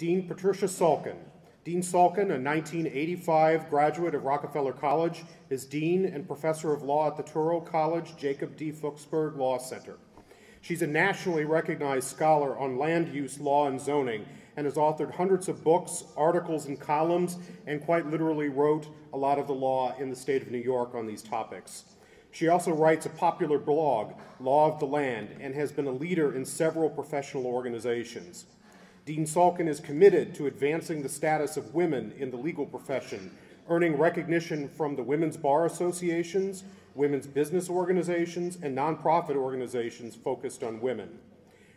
Dean Patricia Salkin. Dean Salkin, a 1985 graduate of Rockefeller College, is Dean and Professor of Law at the Touro College Jacob D. Fuchsberg Law Center. She's a nationally recognized scholar on land use law and zoning and has authored hundreds of books, articles, and columns, and quite literally wrote a lot of the law in the state of New York on these topics. She also writes a popular blog, Law of the Land, and has been a leader in several professional organizations. Dean Salkin is committed to advancing the status of women in the legal profession, earning recognition from the women's bar associations, women's business organizations, and nonprofit organizations focused on women.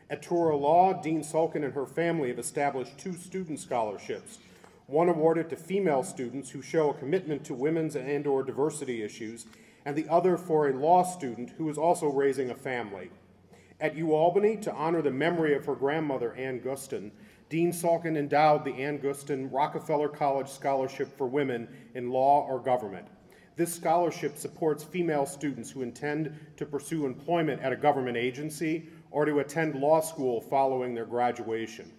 At Touro Law, Dean Salkin and her family have established two student scholarships, one awarded to female students who show a commitment to women's and or diversity issues, and the other for a law student who is also raising a family. At UAlbany, to honor the memory of her grandmother, Ann Guston, Dean Salkin endowed the Ann Guston Rockefeller College Scholarship for Women in Law or Government. This scholarship supports female students who intend to pursue employment at a government agency or to attend law school following their graduation.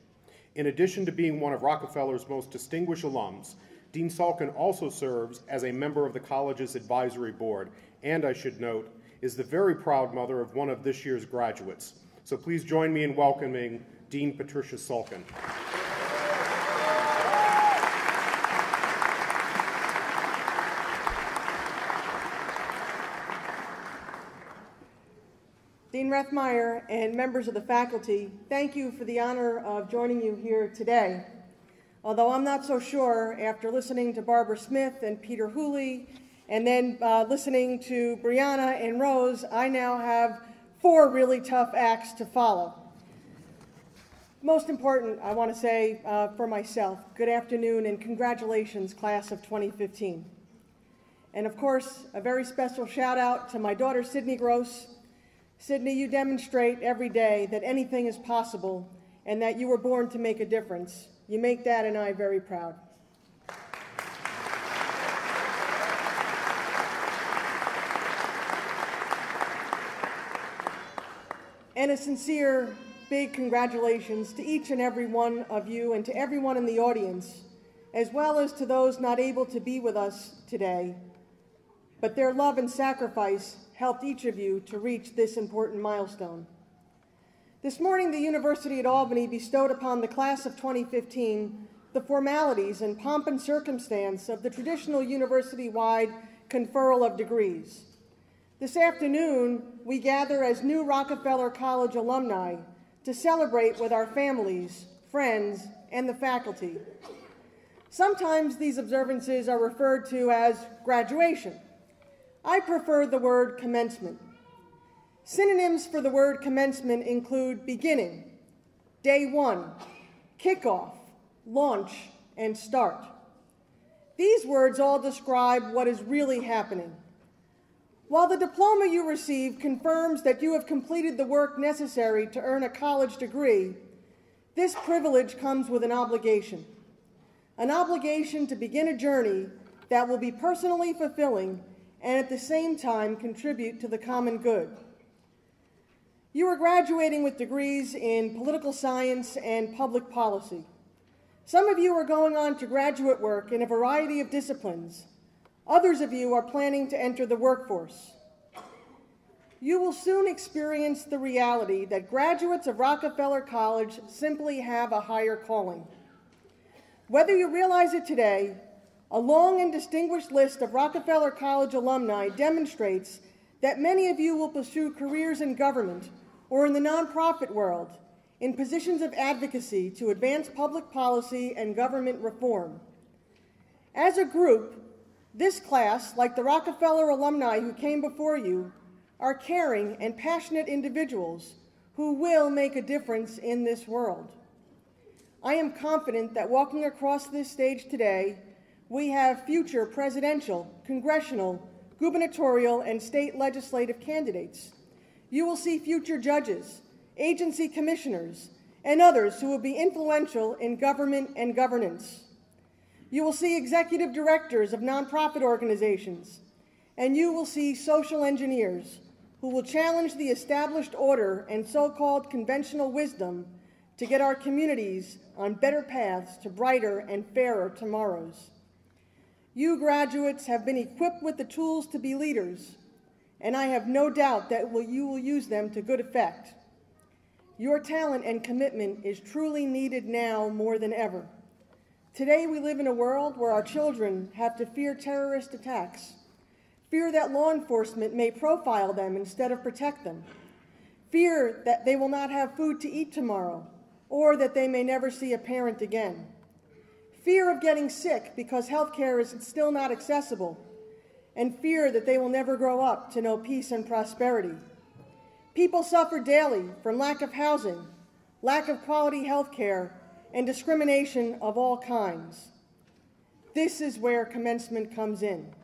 In addition to being one of Rockefeller's most distinguished alums, Dean Salkin also serves as a member of the college's advisory board, and I should note, is the very proud mother of one of this year's graduates. So please join me in welcoming Dean Patricia Salkin. Dean Rethemeyer and members of the faculty, thank you for the honor of joining you here today. Although I'm not so sure after listening to Barbara Smith and Peter Hooley and then uh, listening to Brianna and Rose, I now have four really tough acts to follow. Most important, I want to say uh, for myself, good afternoon and congratulations, class of 2015. And of course, a very special shout out to my daughter, Sydney Gross. Sydney, you demonstrate every day that anything is possible and that you were born to make a difference. You make Dad and I very proud. And a sincere, big congratulations to each and every one of you and to everyone in the audience, as well as to those not able to be with us today. But their love and sacrifice helped each of you to reach this important milestone. This morning, the University at Albany bestowed upon the class of 2015 the formalities and pomp and circumstance of the traditional university-wide conferral of degrees. This afternoon, we gather as new Rockefeller College alumni to celebrate with our families, friends, and the faculty. Sometimes these observances are referred to as graduation. I prefer the word commencement. Synonyms for the word commencement include beginning, day one, kickoff, launch, and start. These words all describe what is really happening. While the diploma you receive confirms that you have completed the work necessary to earn a college degree, this privilege comes with an obligation. An obligation to begin a journey that will be personally fulfilling and at the same time contribute to the common good. You are graduating with degrees in political science and public policy. Some of you are going on to graduate work in a variety of disciplines. Others of you are planning to enter the workforce. You will soon experience the reality that graduates of Rockefeller College simply have a higher calling. Whether you realize it today, a long and distinguished list of Rockefeller College alumni demonstrates that many of you will pursue careers in government or in the nonprofit world in positions of advocacy to advance public policy and government reform. As a group, this class, like the Rockefeller alumni who came before you, are caring and passionate individuals who will make a difference in this world. I am confident that walking across this stage today, we have future presidential, congressional, gubernatorial, and state legislative candidates you will see future judges, agency commissioners, and others who will be influential in government and governance. You will see executive directors of nonprofit organizations, and you will see social engineers who will challenge the established order and so-called conventional wisdom to get our communities on better paths to brighter and fairer tomorrows. You graduates have been equipped with the tools to be leaders, and I have no doubt that you will use them to good effect. Your talent and commitment is truly needed now more than ever. Today, we live in a world where our children have to fear terrorist attacks, fear that law enforcement may profile them instead of protect them, fear that they will not have food to eat tomorrow, or that they may never see a parent again, fear of getting sick because health care is still not accessible, and fear that they will never grow up to know peace and prosperity. People suffer daily from lack of housing, lack of quality health care, and discrimination of all kinds. This is where commencement comes in.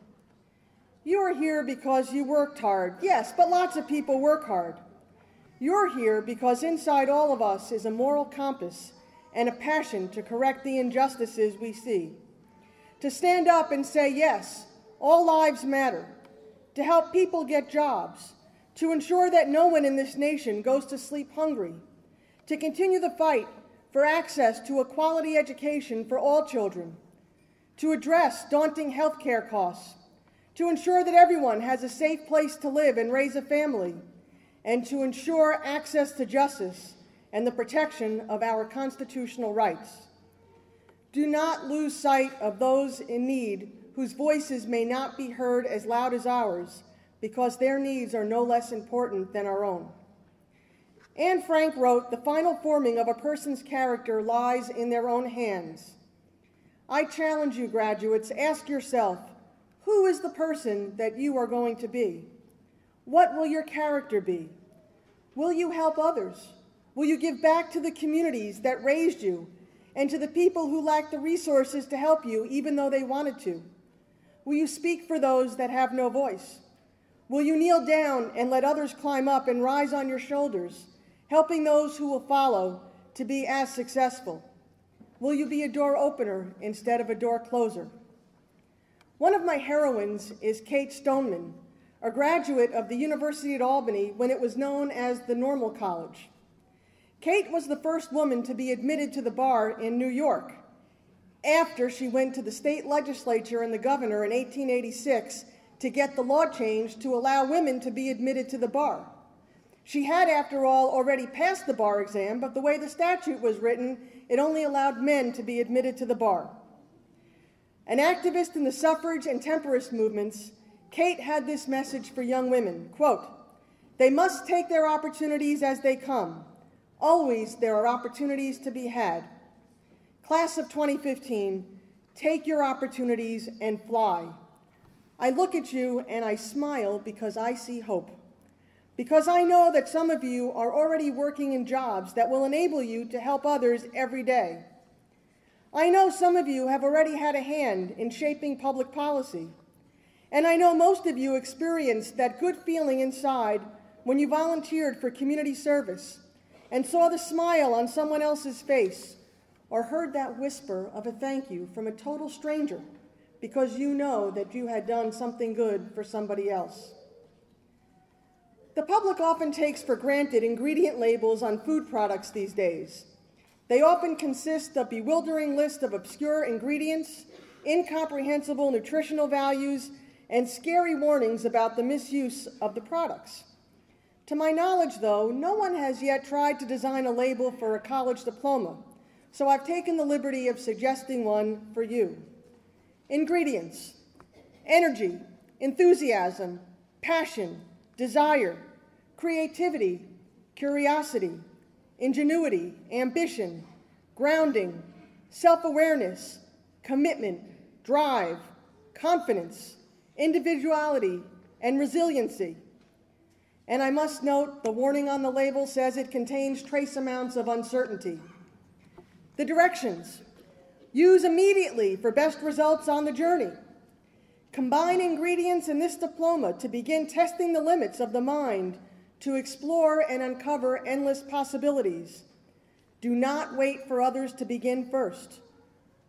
You are here because you worked hard, yes, but lots of people work hard. You're here because inside all of us is a moral compass and a passion to correct the injustices we see. To stand up and say, yes, all lives matter. To help people get jobs to ensure that no one in this nation goes to sleep hungry, to continue the fight for access to a quality education for all children, to address daunting health care costs, to ensure that everyone has a safe place to live and raise a family, and to ensure access to justice and the protection of our constitutional rights. Do not lose sight of those in need whose voices may not be heard as loud as ours because their needs are no less important than our own. Anne Frank wrote, The final forming of a person's character lies in their own hands. I challenge you, graduates, ask yourself, who is the person that you are going to be? What will your character be? Will you help others? Will you give back to the communities that raised you and to the people who lack the resources to help you even though they wanted to? Will you speak for those that have no voice? Will you kneel down and let others climb up and rise on your shoulders, helping those who will follow to be as successful? Will you be a door opener instead of a door closer? One of my heroines is Kate Stoneman, a graduate of the University at Albany when it was known as the Normal College. Kate was the first woman to be admitted to the bar in New York after she went to the state legislature and the governor in 1886 to get the law changed to allow women to be admitted to the bar. She had, after all, already passed the bar exam, but the way the statute was written, it only allowed men to be admitted to the bar. An activist in the suffrage and temperance movements, Kate had this message for young women quote, They must take their opportunities as they come. Always there are opportunities to be had. Class of 2015, take your opportunities and fly. I look at you and I smile because I see hope. Because I know that some of you are already working in jobs that will enable you to help others every day. I know some of you have already had a hand in shaping public policy. And I know most of you experienced that good feeling inside when you volunteered for community service and saw the smile on someone else's face or heard that whisper of a thank you from a total stranger because you know that you had done something good for somebody else. The public often takes for granted ingredient labels on food products these days. They often consist of bewildering lists of obscure ingredients, incomprehensible nutritional values, and scary warnings about the misuse of the products. To my knowledge, though, no one has yet tried to design a label for a college diploma, so I've taken the liberty of suggesting one for you. Ingredients energy, enthusiasm, passion, desire, creativity, curiosity, ingenuity, ambition, grounding, self awareness, commitment, drive, confidence, individuality, and resiliency. And I must note the warning on the label says it contains trace amounts of uncertainty. The directions Use immediately for best results on the journey. Combine ingredients in this diploma to begin testing the limits of the mind to explore and uncover endless possibilities. Do not wait for others to begin first.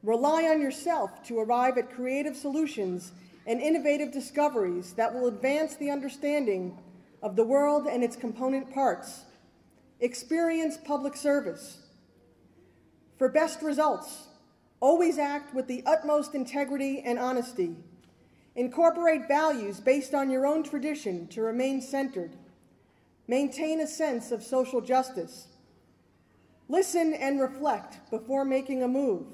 Rely on yourself to arrive at creative solutions and innovative discoveries that will advance the understanding of the world and its component parts. Experience public service. For best results, always act with the utmost integrity and honesty. Incorporate values based on your own tradition to remain centered. Maintain a sense of social justice. Listen and reflect before making a move,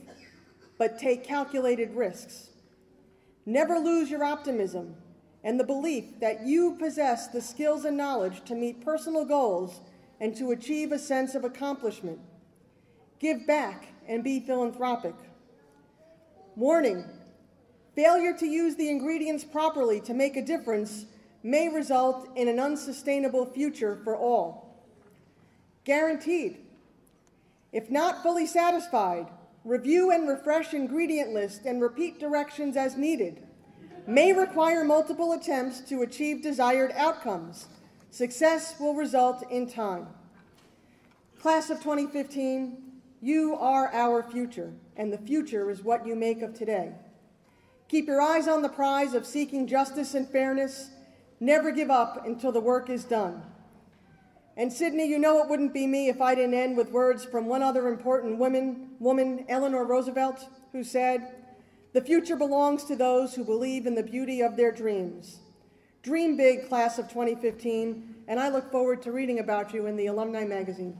but take calculated risks. Never lose your optimism and the belief that you possess the skills and knowledge to meet personal goals and to achieve a sense of accomplishment. Give back and be philanthropic. Warning failure to use the ingredients properly to make a difference may result in an unsustainable future for all. Guaranteed. If not fully satisfied, review and refresh ingredient list and repeat directions as needed. May require multiple attempts to achieve desired outcomes. Success will result in time. Class of 2015, you are our future, and the future is what you make of today. Keep your eyes on the prize of seeking justice and fairness. Never give up until the work is done. And Sydney, you know it wouldn't be me if I didn't end with words from one other important woman, woman, Eleanor Roosevelt, who said, "The future belongs to those who believe in the beauty of their dreams." Dream big, class of 2015, and I look forward to reading about you in the Alumni Magazine.